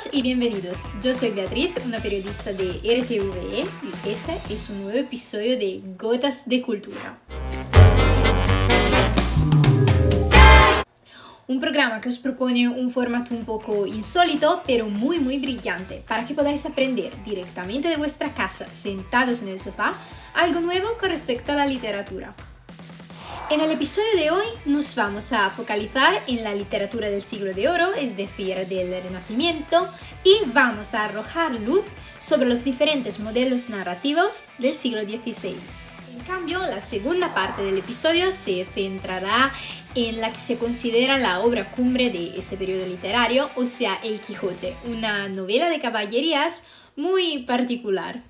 todos y bienvenidos. Yo soy Beatriz, una periodista de RTVE y este es un nuevo episodio de Gotas de Cultura. Un programa que os propone un formato un poco insólito, pero muy muy brillante, para que podáis aprender directamente de vuestra casa, sentados en el sofá, algo nuevo con respecto a la literatura. En el episodio de hoy nos vamos a focalizar en la literatura del siglo de oro, es decir, del Renacimiento, y vamos a arrojar luz sobre los diferentes modelos narrativos del siglo XVI. En cambio, la segunda parte del episodio se centrará en la que se considera la obra cumbre de ese periodo literario, o sea, El Quijote, una novela de caballerías muy particular.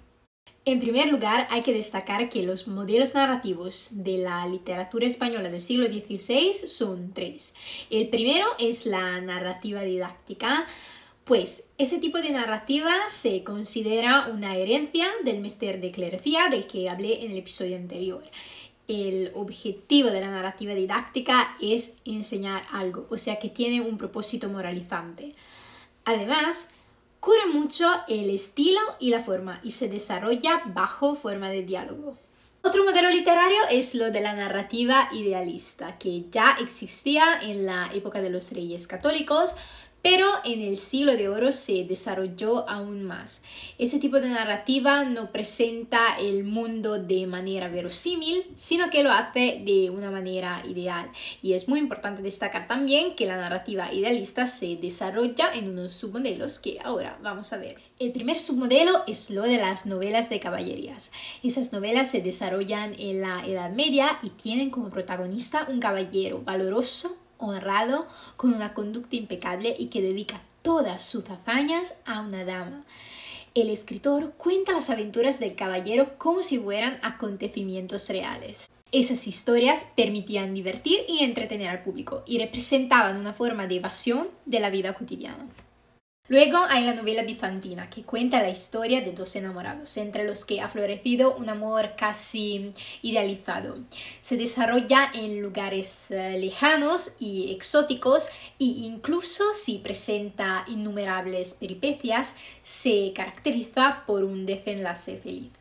En primer lugar, hay que destacar que los modelos narrativos de la literatura española del siglo XVI son tres. El primero es la narrativa didáctica, pues ese tipo de narrativa se considera una herencia del Mester de Clercía del que hablé en el episodio anterior. El objetivo de la narrativa didáctica es enseñar algo, o sea que tiene un propósito moralizante. Además, Cura mucho el estilo y la forma y se desarrolla bajo forma de diálogo. Otro modelo literario es lo de la narrativa idealista, que ya existía en la época de los reyes católicos, pero en el siglo de oro se desarrolló aún más. Ese tipo de narrativa no presenta el mundo de manera verosímil, sino que lo hace de una manera ideal. Y es muy importante destacar también que la narrativa idealista se desarrolla en unos submodelos que ahora vamos a ver. El primer submodelo es lo de las novelas de caballerías. Esas novelas se desarrollan en la Edad Media y tienen como protagonista un caballero valoroso, honrado, con una conducta impecable y que dedica todas sus hazañas a una dama. El escritor cuenta las aventuras del caballero como si fueran acontecimientos reales. Esas historias permitían divertir y entretener al público y representaban una forma de evasión de la vida cotidiana. Luego hay la novela bizantina, que cuenta la historia de dos enamorados, entre los que ha florecido un amor casi idealizado. Se desarrolla en lugares eh, lejanos y exóticos e incluso si presenta innumerables peripecias, se caracteriza por un desenlace feliz.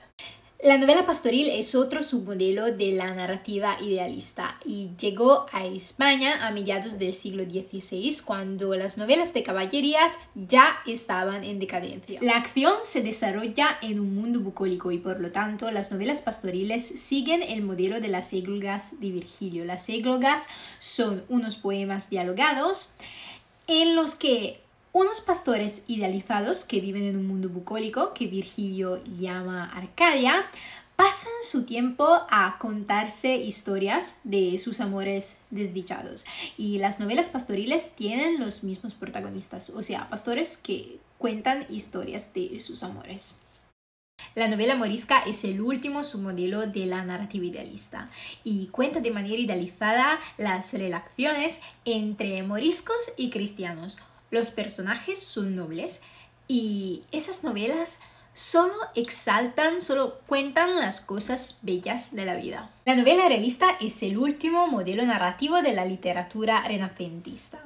La novela pastoril es otro submodelo de la narrativa idealista y llegó a España a mediados del siglo XVI cuando las novelas de caballerías ya estaban en decadencia. La acción se desarrolla en un mundo bucólico y por lo tanto las novelas pastoriles siguen el modelo de las églogas de Virgilio. Las églogas son unos poemas dialogados en los que unos pastores idealizados que viven en un mundo bucólico que Virgilio llama Arcadia pasan su tiempo a contarse historias de sus amores desdichados. Y las novelas pastoriles tienen los mismos protagonistas, o sea, pastores que cuentan historias de sus amores. La novela morisca es el último submodelo de la narrativa idealista y cuenta de manera idealizada las relaciones entre moriscos y cristianos, los personajes son nobles y esas novelas solo exaltan, solo cuentan las cosas bellas de la vida. La novela realista es el último modelo narrativo de la literatura renacentista.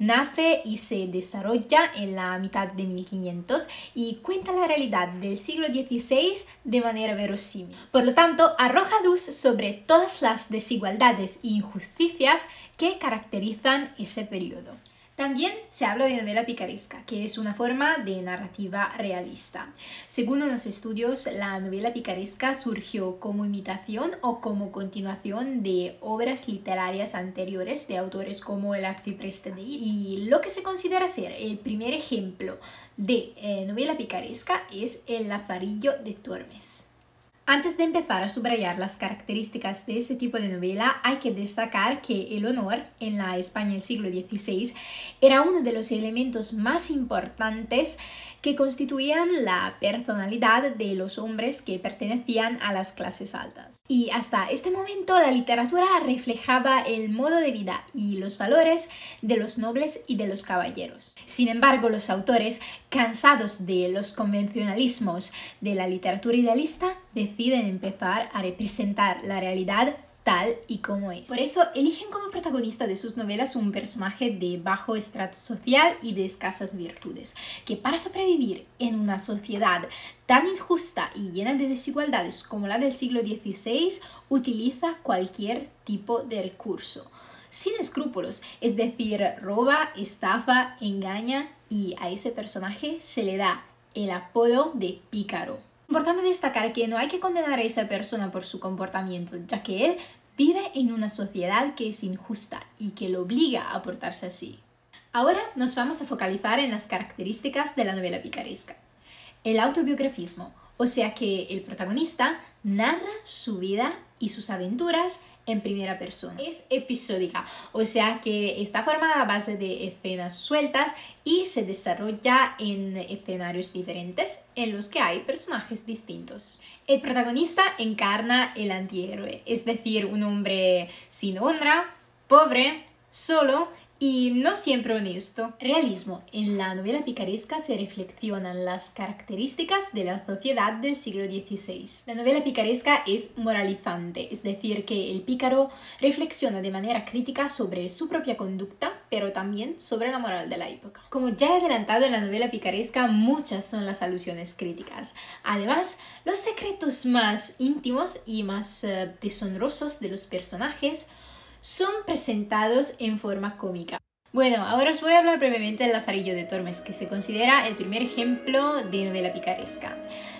Nace y se desarrolla en la mitad de 1500 y cuenta la realidad del siglo XVI de manera verosímil. Por lo tanto, arroja luz sobre todas las desigualdades e injusticias que caracterizan ese periodo. También se habla de novela picaresca, que es una forma de narrativa realista. Según unos estudios, la novela picaresca surgió como imitación o como continuación de obras literarias anteriores de autores como el arcipreste de Y lo que se considera ser el primer ejemplo de eh, novela picaresca es El Lazarillo de Tormes. Antes de empezar a subrayar las características de ese tipo de novela, hay que destacar que el honor en la España del siglo XVI era uno de los elementos más importantes que constituían la personalidad de los hombres que pertenecían a las clases altas. Y hasta este momento la literatura reflejaba el modo de vida y los valores de los nobles y de los caballeros. Sin embargo, los autores, cansados de los convencionalismos de la literatura idealista, deciden empezar a representar la realidad tal y como es. Por eso eligen como protagonista de sus novelas un personaje de bajo estrato social y de escasas virtudes, que para sobrevivir en una sociedad tan injusta y llena de desigualdades como la del siglo XVI, utiliza cualquier tipo de recurso sin escrúpulos, es decir, roba, estafa, engaña y a ese personaje se le da el apodo de pícaro. Importante destacar que no hay que condenar a esa persona por su comportamiento, ya que él vive en una sociedad que es injusta y que lo obliga a portarse así. Ahora nos vamos a focalizar en las características de la novela picaresca. El autobiografismo, o sea que el protagonista narra su vida y sus aventuras en primera persona. Es episódica, o sea que está formada a base de escenas sueltas y se desarrolla en escenarios diferentes en los que hay personajes distintos. El protagonista encarna el antihéroe, es decir, un hombre sin honra, pobre, solo y no siempre honesto. Realismo. En la novela picaresca se reflexionan las características de la sociedad del siglo XVI. La novela picaresca es moralizante, es decir, que el pícaro reflexiona de manera crítica sobre su propia conducta, pero también sobre la moral de la época. Como ya he adelantado en la novela picaresca, muchas son las alusiones críticas. Además, los secretos más íntimos y más uh, deshonrosos de los personajes son presentados en forma cómica. Bueno, ahora os voy a hablar brevemente del Lazarillo de Tormes, que se considera el primer ejemplo de novela picaresca.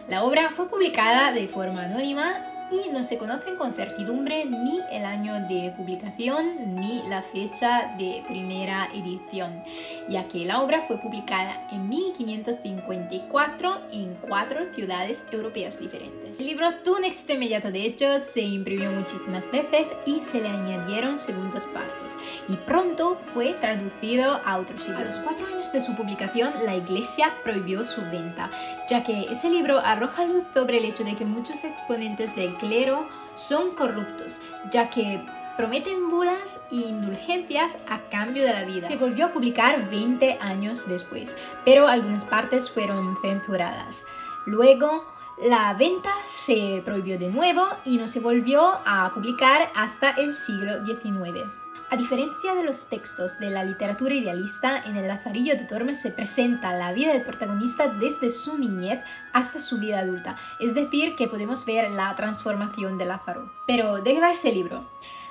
La obra fue publicada de forma anónima y no se conocen con certidumbre ni el año de publicación ni la fecha de primera edición, ya que la obra fue publicada en 1554 en cuatro ciudades europeas diferentes. El libro tuvo un éxito inmediato, de hecho se imprimió muchísimas veces y se le añadieron segundas partes, y pronto fue traducido a otros idiomas. A los cuatro años de su publicación, la Iglesia prohibió su venta, ya que ese libro arroja luz sobre el hecho de que muchos exponentes de clero son corruptos, ya que prometen bulas e indulgencias a cambio de la vida. Se volvió a publicar 20 años después, pero algunas partes fueron censuradas. Luego, la venta se prohibió de nuevo y no se volvió a publicar hasta el siglo XIX. A diferencia de los textos de la literatura idealista, en el Lazarillo de Tormes se presenta la vida del protagonista desde su niñez hasta su vida adulta, es decir, que podemos ver la transformación de Lázaro. Pero, ¿de qué va ese libro?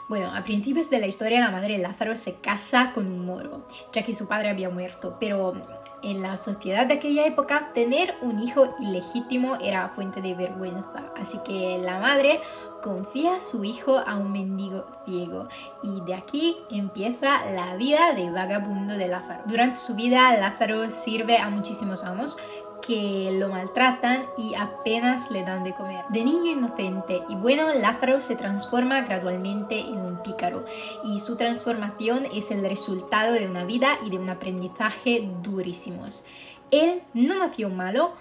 Bueno, a principios de la historia la madre de Lázaro se casa con un moro, ya que su padre había muerto, pero en la sociedad de aquella época, tener un hijo ilegítimo era fuente de vergüenza, así que la madre confía a su hijo a un mendigo ciego y de aquí empieza la vida de vagabundo de Lázaro. Durante su vida Lázaro sirve a muchísimos amos que lo maltratan y apenas le dan de comer. De niño inocente y bueno, Lázaro se transforma gradualmente en un pícaro y su transformación es el resultado de una vida y de un aprendizaje durísimos. Él no nació malo,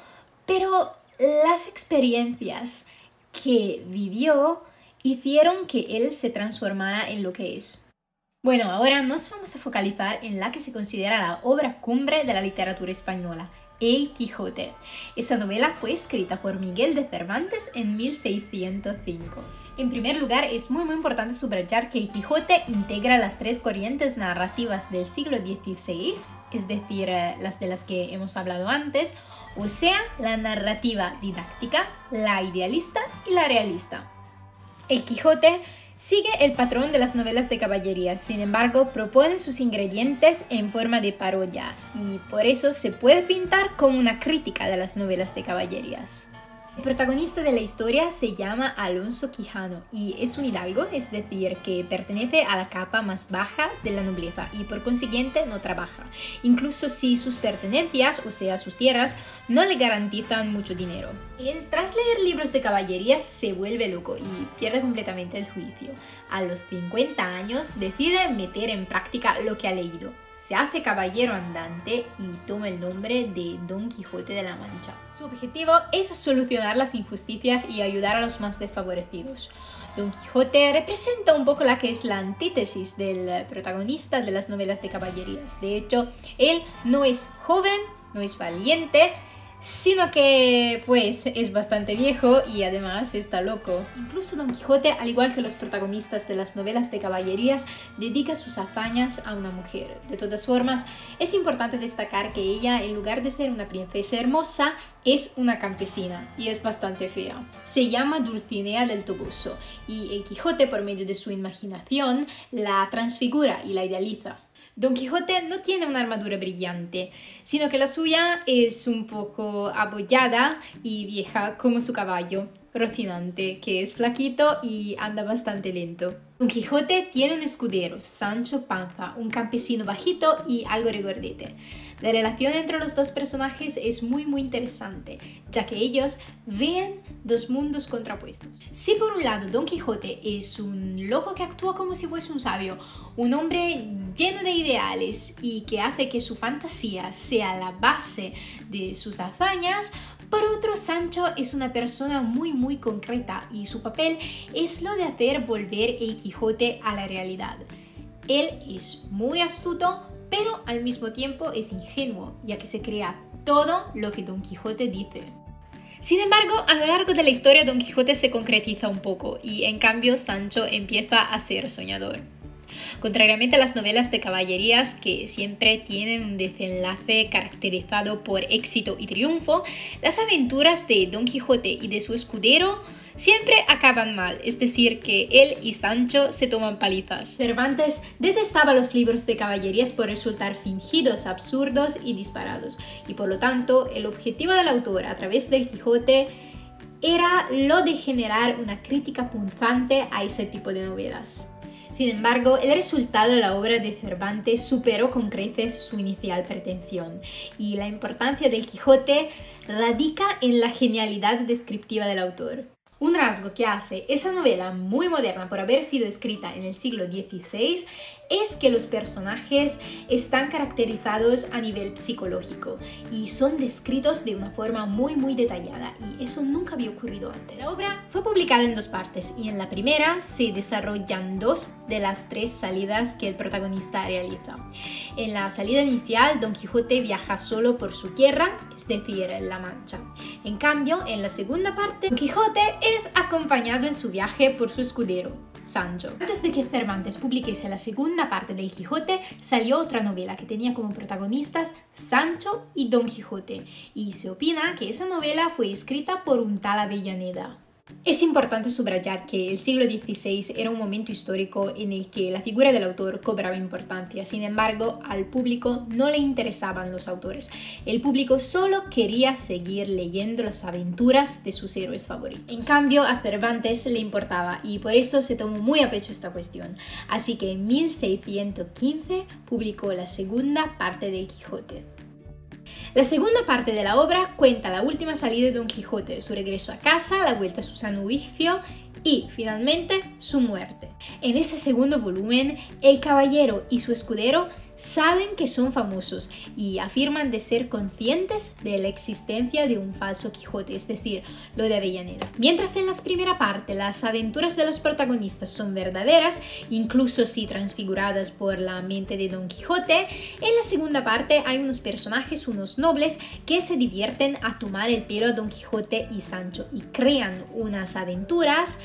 pero las experiencias que vivió hicieron que él se transformara en lo que es. Bueno, ahora nos vamos a focalizar en la que se considera la obra cumbre de la literatura española, el Quijote. Esa novela fue escrita por Miguel de Cervantes en 1605. En primer lugar, es muy muy importante subrayar que el Quijote integra las tres corrientes narrativas del siglo XVI, es decir, eh, las de las que hemos hablado antes, o sea, la narrativa didáctica, la idealista y la realista. El Quijote Sigue el patrón de las novelas de caballería, sin embargo, propone sus ingredientes en forma de parodia y por eso se puede pintar como una crítica de las novelas de caballerías. El protagonista de la historia se llama Alonso Quijano y es un hidalgo, es decir, que pertenece a la capa más baja de la nobleza y por consiguiente no trabaja, incluso si sus pertenencias, o sea, sus tierras, no le garantizan mucho dinero. Él, tras leer libros de caballerías, se vuelve loco y pierde completamente el juicio. A los 50 años decide meter en práctica lo que ha leído se hace caballero andante y toma el nombre de Don Quijote de la Mancha. Su objetivo es solucionar las injusticias y ayudar a los más desfavorecidos. Don Quijote representa un poco la que es la antítesis del protagonista de las novelas de caballerías. De hecho, él no es joven, no es valiente, sino que pues es bastante viejo y además está loco. Incluso Don Quijote, al igual que los protagonistas de las novelas de caballerías, dedica sus hazañas a una mujer. De todas formas, es importante destacar que ella, en lugar de ser una princesa hermosa, es una campesina y es bastante fea. Se llama Dulcinea del Toboso y el Quijote, por medio de su imaginación, la transfigura y la idealiza. Don Quijote no tiene una armadura brillante, sino que la suya es un poco abollada y vieja como su caballo, Rocinante, que es flaquito y anda bastante lento. Don Quijote tiene un escudero, Sancho Panza, un campesino bajito y algo regordete. La relación entre los dos personajes es muy muy interesante, ya que ellos ven dos mundos contrapuestos. Si por un lado Don Quijote es un loco que actúa como si fuese un sabio, un hombre lleno de ideales y que hace que su fantasía sea la base de sus hazañas, por otro, Sancho es una persona muy muy concreta y su papel es lo de hacer volver el Quijote a la realidad. Él es muy astuto, pero al mismo tiempo es ingenuo, ya que se crea todo lo que Don Quijote dice. Sin embargo, a lo largo de la historia Don Quijote se concretiza un poco y en cambio Sancho empieza a ser soñador. Contrariamente a las novelas de caballerías que siempre tienen un desenlace caracterizado por éxito y triunfo, las aventuras de Don Quijote y de su escudero siempre acaban mal, es decir, que él y Sancho se toman palizas. Cervantes detestaba los libros de caballerías por resultar fingidos, absurdos y disparados, y por lo tanto el objetivo del autor a través del Quijote era lo de generar una crítica punzante a ese tipo de novelas. Sin embargo, el resultado de la obra de Cervantes superó con creces su inicial pretensión, y la importancia del Quijote radica en la genialidad descriptiva del autor. Un rasgo que hace esa novela muy moderna por haber sido escrita en el siglo XVI es que los personajes están caracterizados a nivel psicológico y son descritos de una forma muy muy detallada y eso nunca había ocurrido antes. La obra fue publicada en dos partes y en la primera se desarrollan dos de las tres salidas que el protagonista realiza. En la salida inicial, Don Quijote viaja solo por su tierra, es decir, La Mancha. En cambio, en la segunda parte, Don Quijote es acompañado en su viaje por su escudero, Sancho. Antes de que Cervantes publiquese la segunda parte del Quijote, salió otra novela que tenía como protagonistas Sancho y Don Quijote, y se opina que esa novela fue escrita por un tal Avellaneda. Es importante subrayar que el siglo XVI era un momento histórico en el que la figura del autor cobraba importancia, sin embargo al público no le interesaban los autores, el público solo quería seguir leyendo las aventuras de sus héroes favoritos. En cambio a Cervantes le importaba y por eso se tomó muy a pecho esta cuestión, así que en 1615 publicó la segunda parte del Quijote. La segunda parte de la obra cuenta la última salida de Don Quijote, su regreso a casa, la vuelta a su sano vicio y, finalmente, su muerte. En ese segundo volumen, el caballero y su escudero saben que son famosos y afirman de ser conscientes de la existencia de un falso Quijote, es decir, lo de Avellaneda. Mientras en la primera parte las aventuras de los protagonistas son verdaderas, incluso si transfiguradas por la mente de Don Quijote, en la segunda parte hay unos personajes, unos nobles, que se divierten a tomar el pelo a Don Quijote y Sancho y crean unas aventuras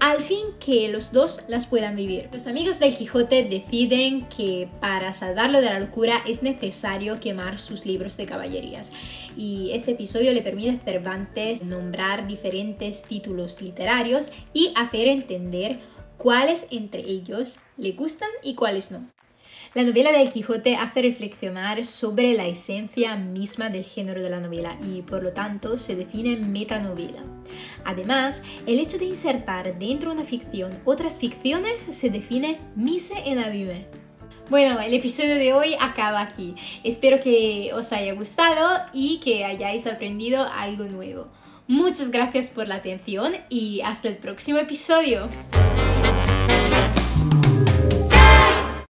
al fin que los dos las puedan vivir. Los amigos del Quijote deciden que para salvarlo de la locura es necesario quemar sus libros de caballerías y este episodio le permite a Cervantes nombrar diferentes títulos literarios y hacer entender cuáles entre ellos le gustan y cuáles no. La novela del Quijote hace reflexionar sobre la esencia misma del género de la novela y por lo tanto se define metanovela. Además, el hecho de insertar dentro de una ficción otras ficciones se define mise en abime. Bueno, el episodio de hoy acaba aquí. Espero que os haya gustado y que hayáis aprendido algo nuevo. Muchas gracias por la atención y hasta el próximo episodio.